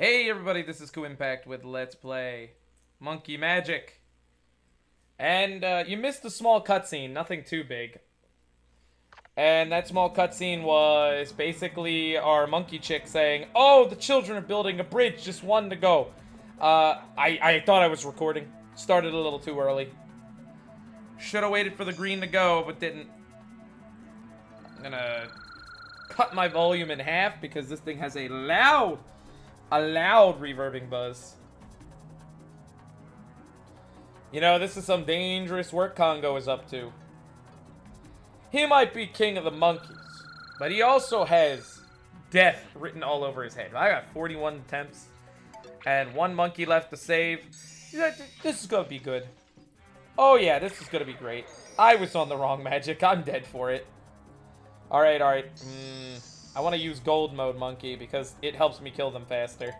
Hey everybody, this is Impact with Let's Play Monkey Magic. And uh, you missed a small cutscene, nothing too big. And that small cutscene was basically our monkey chick saying, Oh, the children are building a bridge, just one to go. Uh, I, I thought I was recording. Started a little too early. Should have waited for the green to go, but didn't. I'm gonna cut my volume in half because this thing has a loud, a loud reverbing buzz. You know, this is some dangerous work Congo is up to. He might be king of the monkeys, but he also has death written all over his head. I got 41 attempts and one monkey left to save. This is gonna be good. Oh yeah, this is gonna be great. I was on the wrong magic. I'm dead for it. Alright, alright. Mm, I want to use gold mode monkey because it helps me kill them faster.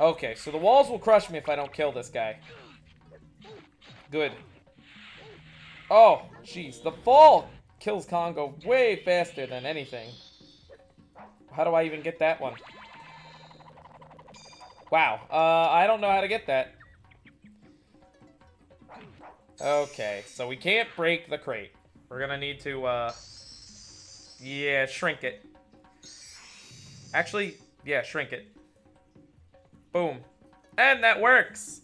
Okay, so the walls will crush me if I don't kill this guy. Good. Oh, jeez. The fall kills Congo way faster than anything. How do I even get that one? Wow. Uh, I don't know how to get that. Okay, so we can't break the crate. We're gonna need to, uh... Yeah, shrink it. Actually, yeah, shrink it. Boom. And that works!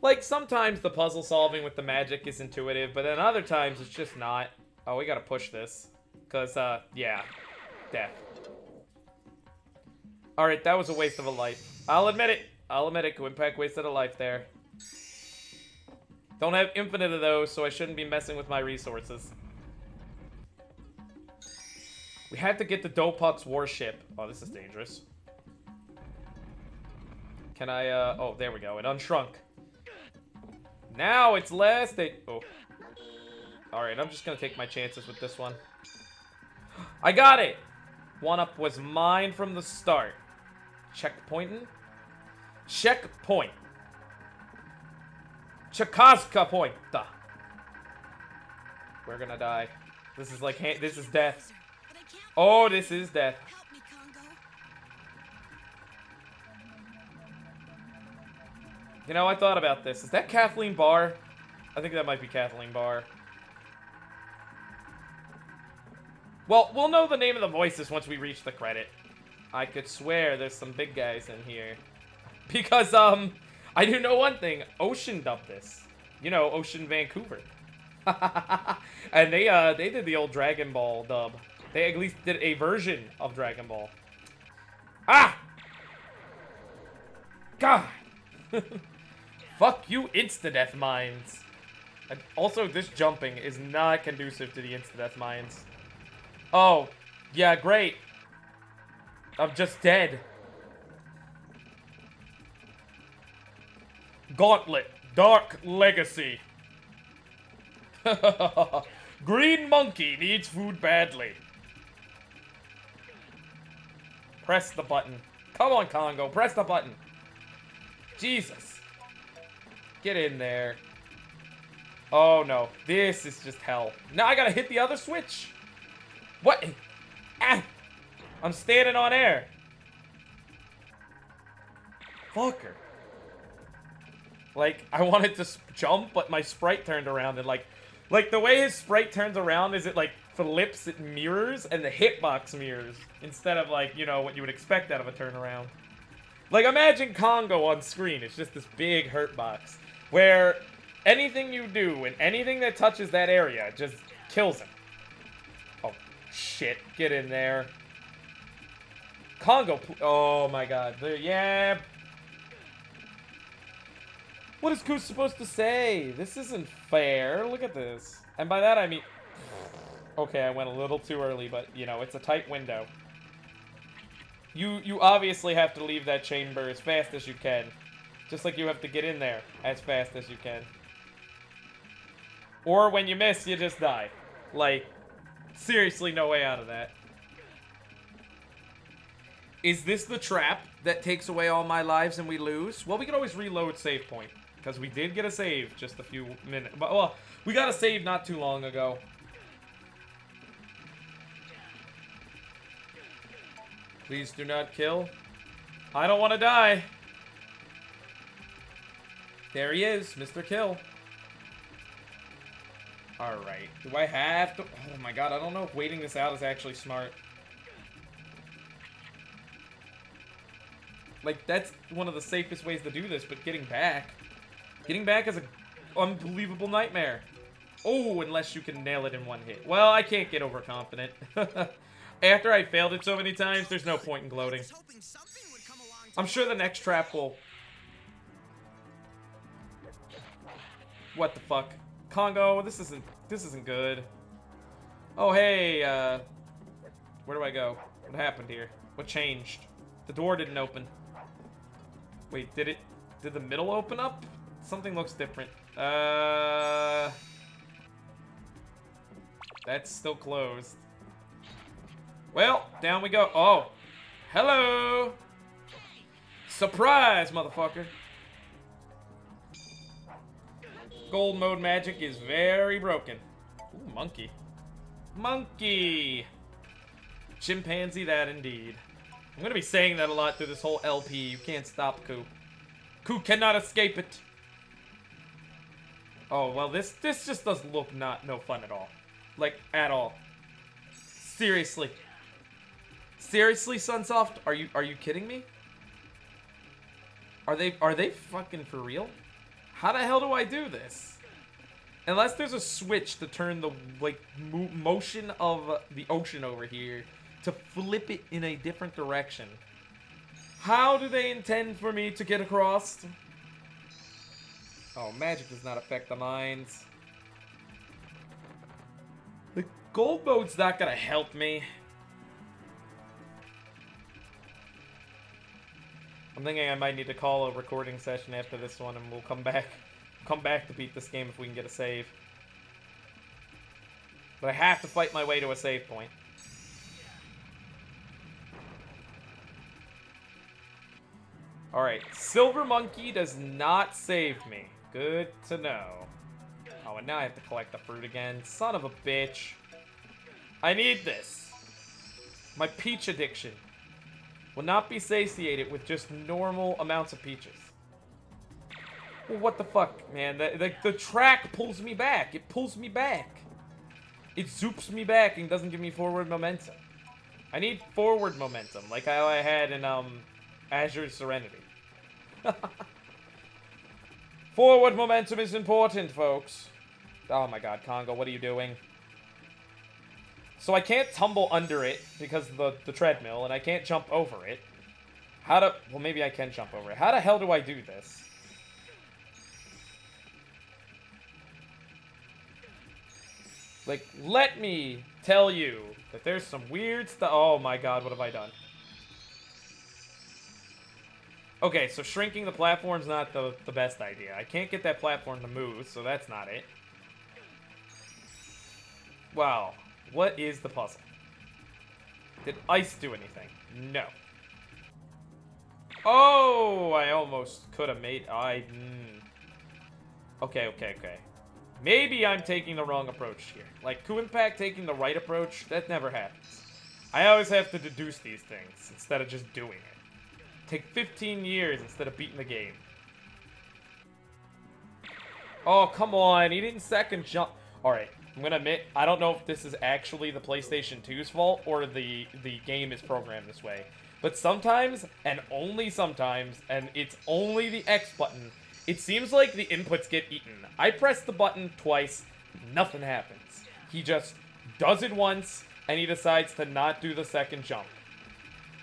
Like, sometimes the puzzle solving with the magic is intuitive, but then other times it's just not. Oh, we gotta push this. Because, uh, yeah. Death. Alright, that was a waste of a life. I'll admit it. I'll admit it. Impact wasted a life there. Don't have infinite of those, so I shouldn't be messing with my resources. We had to get the Dopak's warship. Oh, this is dangerous. Can I, uh... Oh, there we go. It unshrunk. Now it's last eight. Oh. Alright, I'm just gonna take my chances with this one. I got it! One up was mine from the start. Checkpointing? Checkpoint. Chakaska point. We're gonna die. This is like, this is death. Oh, this is death. You know, I thought about this. Is that Kathleen Barr? I think that might be Kathleen Barr. Well, we'll know the name of the voices once we reach the credit. I could swear there's some big guys in here. Because, um, I do know one thing. Ocean dubbed this. You know, Ocean Vancouver. and they, uh, they did the old Dragon Ball dub. They at least did a version of Dragon Ball. Ah! God! Fuck you, insta-death mines. And also, this jumping is not conducive to the insta-death mines. Oh, yeah, great. I'm just dead. Gauntlet, Dark Legacy. Green Monkey needs food badly. Press the button. Come on, Congo, press the button. Jesus. Get in there. Oh, no. This is just hell. Now I gotta hit the other switch. What? Ah! I'm standing on air. Fucker. Like, I wanted to jump, but my sprite turned around and, like... Like, the way his sprite turns around is it, like, flips, it mirrors, and the hitbox mirrors. Instead of, like, you know, what you would expect out of a turnaround. Like, imagine Congo on screen. It's just this big hurt box. Where anything you do and anything that touches that area just kills him. Oh, shit. Get in there. Congo, oh my god. Yeah, what is Goose supposed to say? This isn't fair. Look at this. And by that I mean... Okay, I went a little too early, but, you know, it's a tight window. You, you obviously have to leave that chamber as fast as you can. Just like you have to get in there as fast as you can. Or when you miss, you just die. Like, seriously no way out of that. Is this the trap that takes away all my lives and we lose? Well, we can always reload save point. Because we did get a save just a few minutes. Well, we got a save not too long ago. Please do not kill. I don't want to die. There he is, Mr. Kill. Alright. Do I have to... Oh my god, I don't know if waiting this out is actually smart. Like, that's one of the safest ways to do this, but getting back... Getting back is an unbelievable nightmare. Oh, unless you can nail it in one hit. Well, I can't get overconfident. After I failed it so many times, there's no point in gloating. I'm sure the next trap will... What the fuck? Congo, this isn't this isn't good. Oh hey, uh where do I go? What happened here? What changed? The door didn't open. Wait, did it did the middle open up? Something looks different. Uh That's still closed. Well, down we go. Oh. Hello. Surprise, motherfucker. Gold mode magic is very broken. Ooh, monkey. Monkey! Chimpanzee that indeed. I'm gonna be saying that a lot through this whole LP. You can't stop Kuu. Kuu cannot escape it. Oh, well, this this just does look not no fun at all. Like, at all. Seriously. Seriously, Sunsoft? Are you are you kidding me? Are they are they fucking for real? How the hell do I do this? Unless there's a switch to turn the like mo motion of the ocean over here to flip it in a different direction. How do they intend for me to get across? Oh, magic does not affect the mines. The gold boat's not gonna help me. I'm thinking I might need to call a recording session after this one and we'll come back come back to beat this game if we can get a save. But I have to fight my way to a save point. Alright, Silver Monkey does not save me. Good to know. Oh, and now I have to collect the fruit again. Son of a bitch. I need this. My peach addiction will not be satiated with just normal amounts of peaches. Well, what the fuck, man? The, the, the track pulls me back. It pulls me back. It zoops me back and doesn't give me forward momentum. I need forward momentum, like how I had in um, Azure Serenity. forward momentum is important, folks. Oh my god, Congo, what are you doing? So I can't tumble under it because of the, the treadmill, and I can't jump over it. How to... Well, maybe I can jump over it. How the hell do I do this? Like, let me tell you that there's some weird stuff. Oh my god, what have I done? Okay, so shrinking the platform's not the, the best idea. I can't get that platform to move, so that's not it. Wow. What is the puzzle? Did ice do anything? No. Oh, I almost could have made... I... Mm. Okay, okay, okay. Maybe I'm taking the wrong approach here. Like, Kuu Impact taking the right approach, that never happens. I always have to deduce these things instead of just doing it. Take 15 years instead of beating the game. Oh, come on. He didn't second jump. Alright, I'm gonna admit, I don't know if this is actually the PlayStation 2's fault or the, the game is programmed this way. But sometimes, and only sometimes, and it's only the X button it seems like the inputs get eaten. I press the button twice, nothing happens. He just does it once, and he decides to not do the second jump.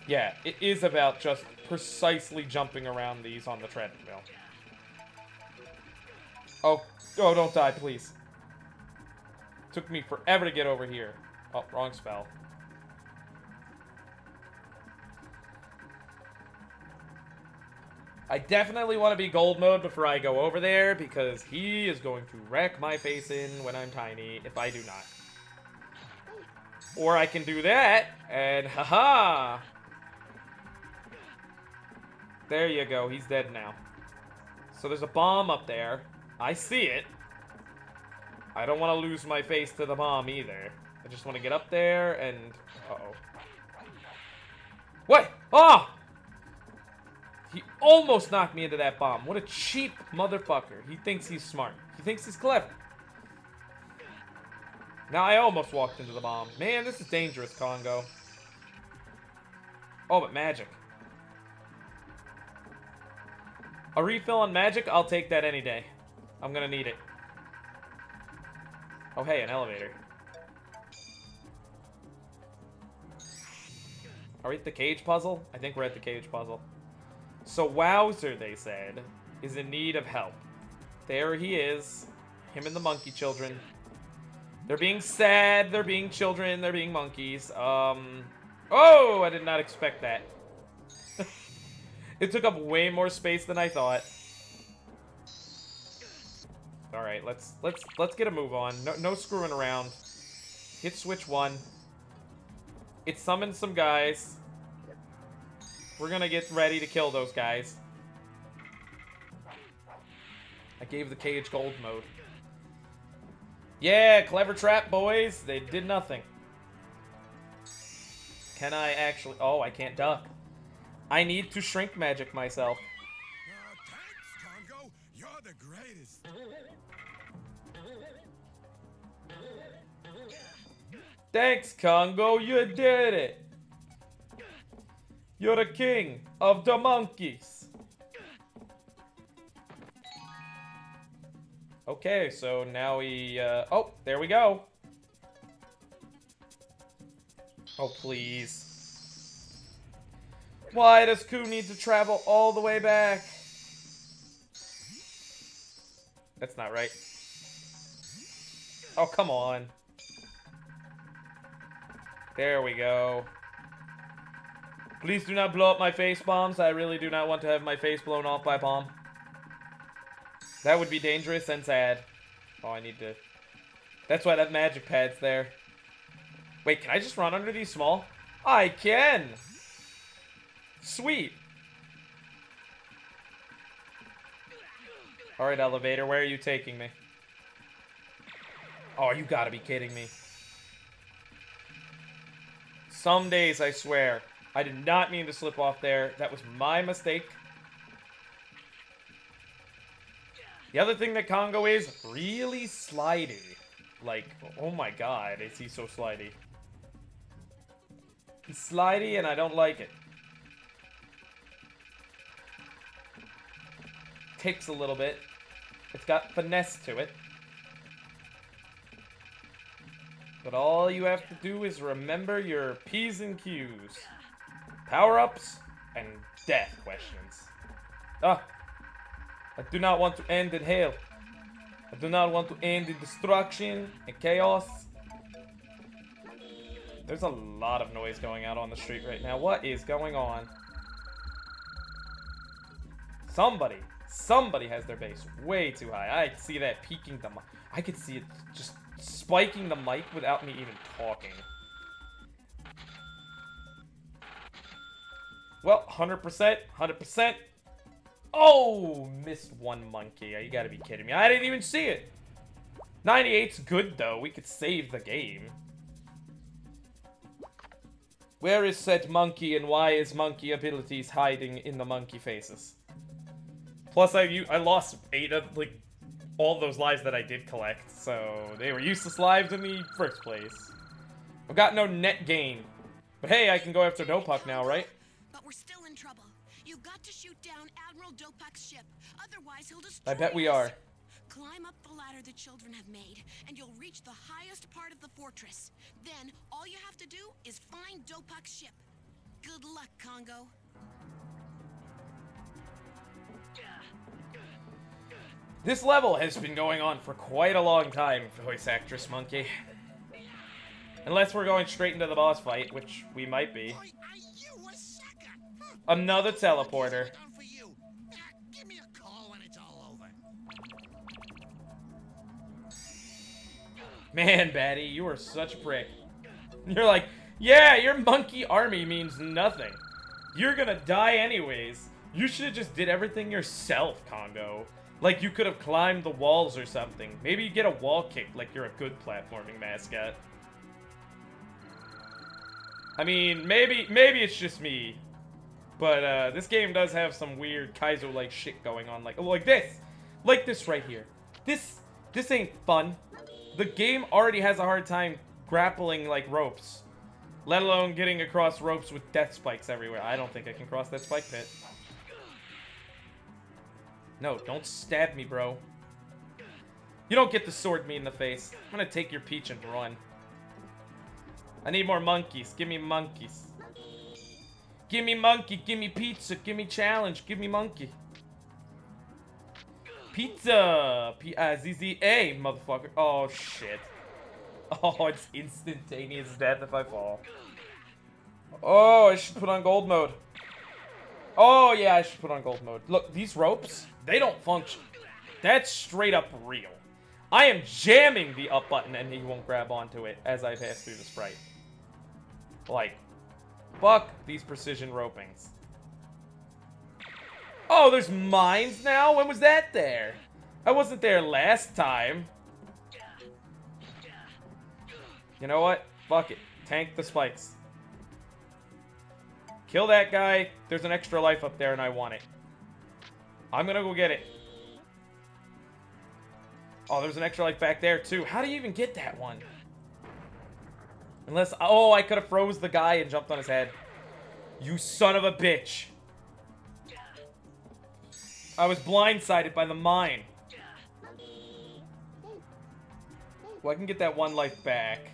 Yeah, it is about just precisely jumping around these on the treadmill. Oh, oh, don't die, please. Took me forever to get over here. Oh, wrong spell. I definitely want to be gold mode before I go over there because he is going to wreck my face in when I'm tiny if I do not. Or I can do that and haha. -ha! There you go. He's dead now. So there's a bomb up there. I see it. I don't want to lose my face to the bomb either. I just want to get up there and... Uh oh What? Oh! He almost knocked me into that bomb. What a cheap motherfucker. He thinks he's smart. He thinks he's clever. Now I almost walked into the bomb. Man, this is dangerous, Congo. Oh, but magic. A refill on magic? I'll take that any day. I'm gonna need it. Oh, hey, an elevator. Are we at the cage puzzle? I think we're at the cage puzzle. So Wowzer, they said, is in need of help. There he is. Him and the monkey children. They're being sad, they're being children, they're being monkeys. Um, oh, I did not expect that. it took up way more space than I thought. All right, let's let's let's get a move on. No no screwing around. Hit switch one. It summons some guys. We're gonna get ready to kill those guys. I gave the cage gold mode. Yeah, clever trap, boys. They did nothing. Can I actually... Oh, I can't duck. I need to shrink magic myself. Greatest. Thanks, Congo. You did it. You're the king of the monkeys. Okay, so now we, uh, oh, there we go. Oh, please. Why does Kuu need to travel all the way back? That's not right. Oh, come on. There we go. Please do not blow up my face bombs. I really do not want to have my face blown off by a bomb. That would be dangerous and sad. Oh, I need to... That's why that magic pad's there. Wait, can I just run under these small? I can! Sweet! Alright, elevator, where are you taking me? Oh, you gotta be kidding me. Some days, I swear. I did not mean to slip off there. That was my mistake. The other thing that Congo is, really slidey. Like, oh my god, is he so slidey. He's slidey and I don't like it. Takes a little bit. It's got finesse to it. But all you have to do is remember your P's and Q's. Power-ups and death questions. Ah, I do not want to end in hell. I do not want to end in destruction and chaos. There's a lot of noise going out on the street right now. What is going on? Somebody, somebody has their bass way too high. I see that peaking the mic. I could see it just spiking the mic without me even talking. Well, 100%, 100%. Oh, missed one monkey. You gotta be kidding me. I didn't even see it. 98's good, though. We could save the game. Where is said monkey and why is monkey abilities hiding in the monkey faces? Plus, I I lost eight of, like, all those lives that I did collect, so they were useless lives in the first place. I've got no net gain. But hey, I can go after Dopak now, right? But we're still in trouble. You've got to shoot down Admiral Dopak's ship. Otherwise, he'll destroy I bet we are. Climb up the ladder the children have made, and you'll reach the highest part of the fortress. Then, all you have to do is find Dopak's ship. Good luck, Congo. This level has been going on for quite a long time, voice actress monkey. Unless we're going straight into the boss fight, which we might be. Another teleporter. Man, Batty, you are such a prick. You're like, yeah, your monkey army means nothing. You're gonna die anyways. You should have just did everything yourself, Congo. Like you could have climbed the walls or something. Maybe you get a wall kick like you're a good platforming mascot. I mean, maybe maybe it's just me. But uh, this game does have some weird Kaizo-like shit going on. Like, like this. Like this right here. This, this ain't fun. The game already has a hard time grappling like ropes. Let alone getting across ropes with death spikes everywhere. I don't think I can cross that spike pit. No, don't stab me, bro. You don't get to sword me in the face. I'm gonna take your peach and run. I need more monkeys. Give me monkeys. Give me monkey. Give me pizza. Give me challenge. Give me monkey. Pizza. P-I-Z-Z-A, motherfucker. Oh, shit. Oh, it's instantaneous death if I fall. Oh, I should put on gold mode. Oh, yeah, I should put on gold mode. Look, these ropes, they don't function. That's straight up real. I am jamming the up button and he won't grab onto it as I pass through the sprite. Like, fuck these precision ropings. Oh, there's mines now? When was that there? I wasn't there last time. You know what? Fuck it. Tank the spikes. Kill that guy. There's an extra life up there and I want it. I'm gonna go get it. Oh, there's an extra life back there too. How do you even get that one? Unless, oh, I could have froze the guy and jumped on his head. You son of a bitch. I was blindsided by the mine. Well, I can get that one life back.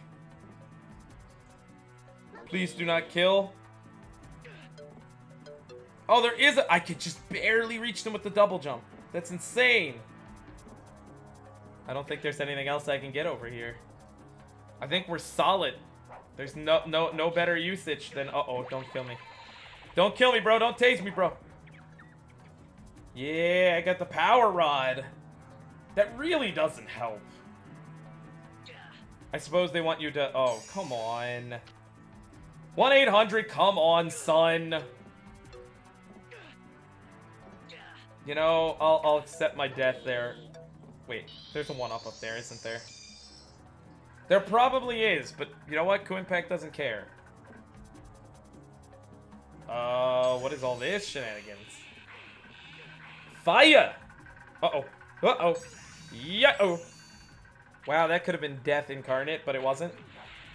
Please do not kill. Oh, there is a- I could just barely reach them with the double jump. That's insane. I don't think there's anything else I can get over here. I think we're solid. There's no no no better usage than uh-oh, don't kill me. Don't kill me, bro. Don't tase me, bro. Yeah, I got the power rod. That really doesn't help. I suppose they want you to... Oh, come on. 1-800, come on, son. You know, I'll, I'll accept my death there. Wait, there's a one-up up there, isn't there? There probably is, but you know what? Impact doesn't care. Uh, what is all this shenanigans? Fire! Uh-oh. Uh-oh. Yeah-oh. Wow, that could have been death incarnate, but it wasn't.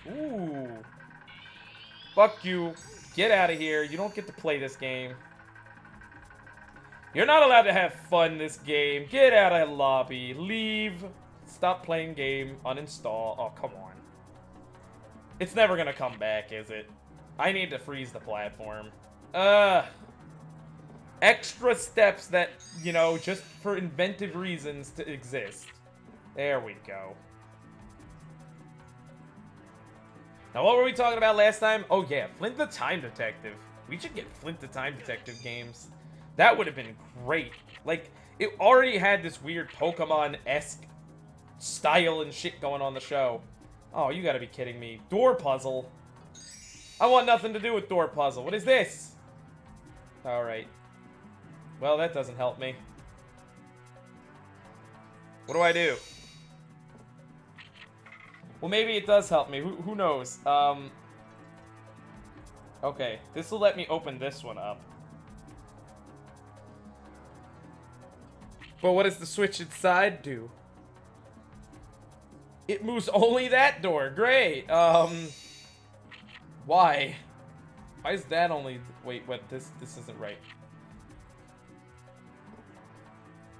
Ooh. Fuck you. Get out of here. You don't get to play this game. You're not allowed to have fun this game. Get out of lobby. Leave. Stop playing game. Uninstall. Oh, come on. It's never gonna come back, is it? I need to freeze the platform. Uh, extra steps that, you know, just for inventive reasons to exist. There we go. Now, what were we talking about last time? Oh, yeah, Flint the Time Detective. We should get Flint the Time Detective games. That would have been great. Like, it already had this weird Pokemon-esque style and shit going on the show. Oh, you gotta be kidding me. Door puzzle? I want nothing to do with door puzzle. What is this? Alright. Well, that doesn't help me. What do I do? Well, maybe it does help me. Who, who knows? Um, okay, this will let me open this one up. But what does the switch inside do? It moves only that door. Great. Um, why? Why is that only? Wait, what? This this isn't right.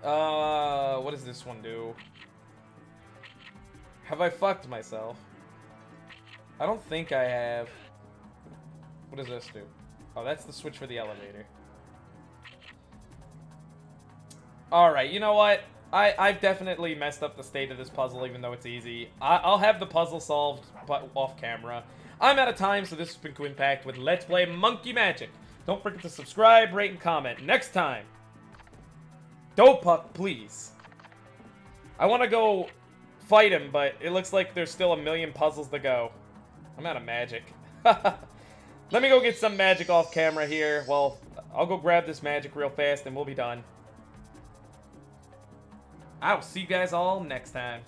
Uh, what does this one do? Have I fucked myself? I don't think I have. What does this do? Oh, that's the switch for the elevator. Alright, you know what? I, I've definitely messed up the state of this puzzle, even though it's easy. I, I'll have the puzzle solved, but off camera. I'm out of time, so this has been Impact with Let's Play Monkey Magic. Don't forget to subscribe, rate, and comment. Next time, Dopak, please. I want to go fight him, but it looks like there's still a million puzzles to go. I'm out of magic. Let me go get some magic off camera here. Well, I'll go grab this magic real fast and we'll be done. I'll see you guys all next time.